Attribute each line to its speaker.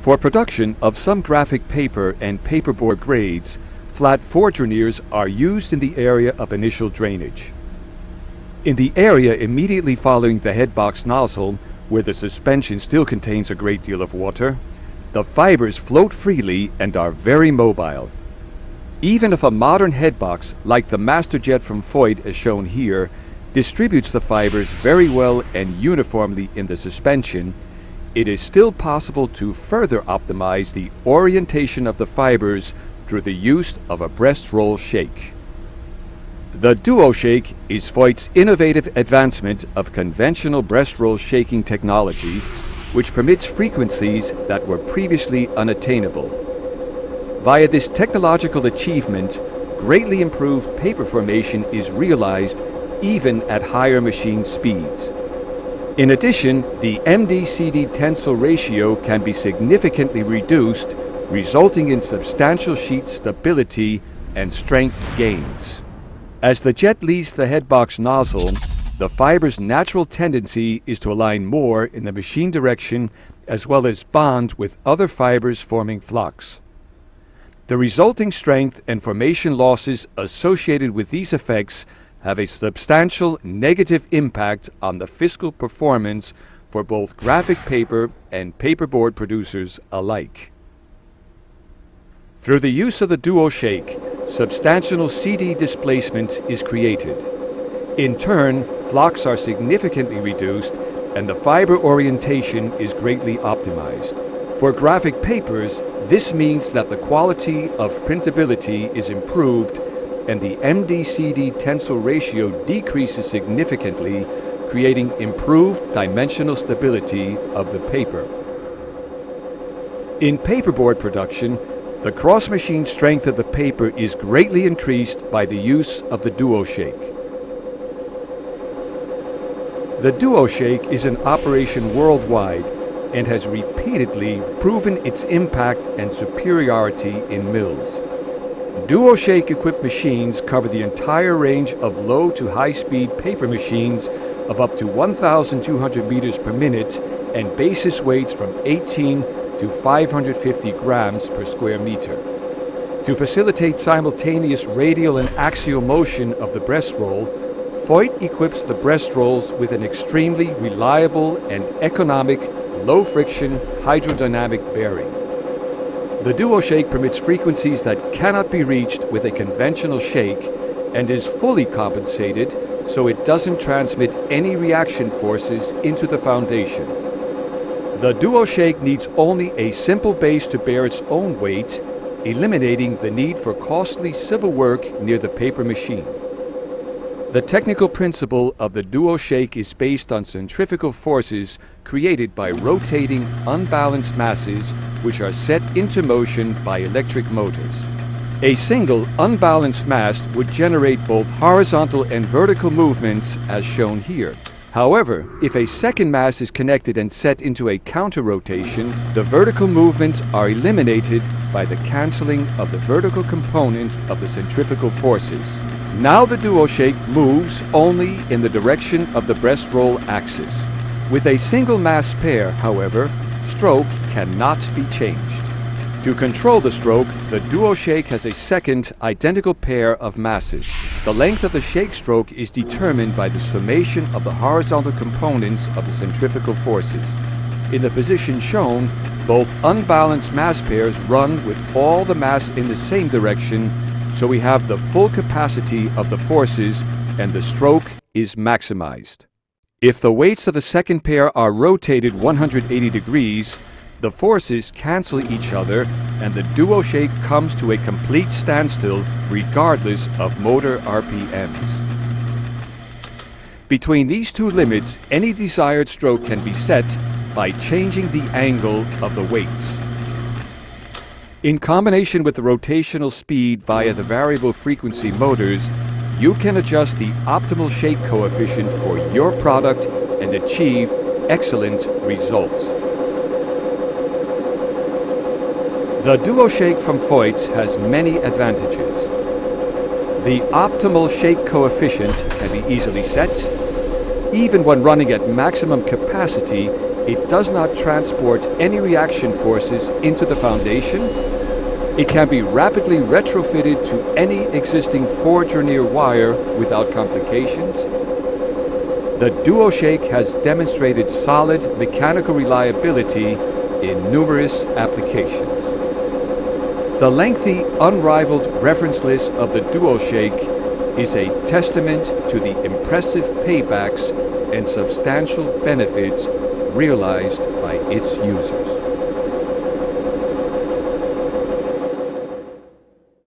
Speaker 1: For production of some graphic paper and paperboard grades, flat fourdriniers are used in the area of initial drainage. In the area immediately following the headbox nozzle, where the suspension still contains a great deal of water, the fibers float freely and are very mobile. Even if a modern headbox, like the Masterjet from Voith as shown here, distributes the fibers very well and uniformly in the suspension, it is still possible to further optimize the orientation of the fibers through the use of a breast roll shake. The DuoShake is Voith's innovative advancement of conventional breast roll shaking technology, which permits frequencies that were previously unattainable. Via this technological achievement, greatly improved paper formation is realized even at higher machine speeds. In addition, the MD-CD tensile ratio can be significantly reduced, resulting in substantial sheet stability and strength gains. As the jet leaves the headbox nozzle, the fiber's natural tendency is to align more in the machine direction as well as bond with other fibers forming flocks. The resulting strength and formation losses associated with these effects have a substantial negative impact on the fiscal performance for both graphic paper and paperboard producers alike. Through the use of the DuoShake, substantial CD displacement is created. In turn, flocks are significantly reduced and the fiber orientation is greatly optimized. For graphic papers, this means that the quality of printability is improved and the MDCD tensile ratio decreases significantly, creating improved dimensional stability of the paper. In paperboard production, the cross-machine strength of the paper is greatly increased by the use of the DuoShake. The DuoShake is an operation worldwide and has repeatedly proven its impact and superiority in mills. DuoShake equipped machines cover the entire range of low to high speed paper machines of up to 1,200 meters per minute and basis weights from 18 to 550 grams per square meter. To facilitate simultaneous radial and axial motion of the breast roll, Voith equips the breast rolls with an extremely reliable and economic low friction hydrodynamic bearing. The DuoShake permits frequencies that cannot be reached with a conventional shake and is fully compensated so it doesn't transmit any reaction forces into the foundation. The DuoShake needs only a simple base to bear its own weight, eliminating the need for costly civil work near the paper machine. The technical principle of the DuoShake is based on centrifugal forces created by rotating unbalanced masses which are set into motion by electric motors. A single unbalanced mass would generate both horizontal and vertical movements as shown here. However, if a second mass is connected and set into a counter rotation, the vertical movements are eliminated by the cancelling of the vertical component of the centrifugal forces. Now the DuoShake moves only in the direction of the breast roll axis. With a single mass pair, however, stroke cannot be changed. To control the stroke, the DuoShake has a second, identical pair of masses. The length of the shake stroke is determined by the summation of the horizontal components of the centrifugal forces. In the position shown, both unbalanced mass pairs run with all the mass in the same direction so we have the full capacity of the forces and the stroke is maximized. If the weights of the second pair are rotated 180 degrees, the forces cancel each other and the DuoShake comes to a complete standstill regardless of motor RPMs. Between these two limits, any desired stroke can be set by changing the angle of the weights. In combination with the rotational speed via the variable frequency motors, you can adjust the optimal shake coefficient for your product and achieve excellent results. The DuoShake from Voith has many advantages. The optimal shake coefficient can be easily set. Even when running at maximum capacity, it does not transport any reaction forces into the foundation. It can be rapidly retrofitted to any existing fourdrinier wire without complications. The DuoShake has demonstrated solid mechanical reliability in numerous applications. The lengthy, unrivaled reference list of the DuoShake is a testament to the impressive paybacks and substantial benefits realized by its users.